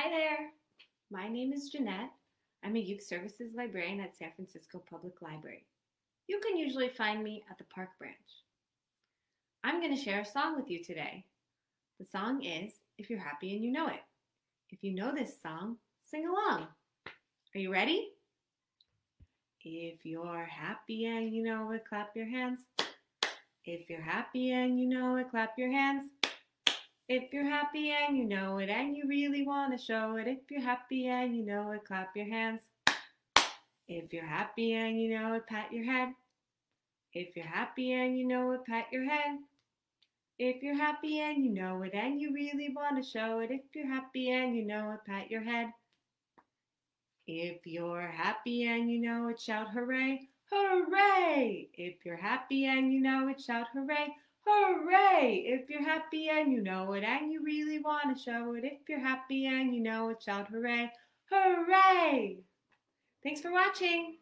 Hi there. My name is Jeanette. I'm a youth services librarian at San Francisco Public Library. You can usually find me at the Park Branch. I'm going to share a song with you today. The song is If You're Happy and You Know It. If you know this song, sing along. Are you ready? If you're happy and you know it, clap your hands. If you're happy and you know it, clap your hands. If you're happy and you know it and you really want to show it, if you're happy and you know it, clap your hands. If you're happy and you know it, pat your head. If you're happy and you know it, pat your head. If you're happy and you know it and you really want to show it, if you're happy and you know it, pat your head. If you're happy and you know it, shout hooray, hooray! If you're happy and you know it, shout hooray, hooray! If you're happy and you know it and you really want to show it, if you're happy and you know it, shout hooray, hooray! Thanks for watching.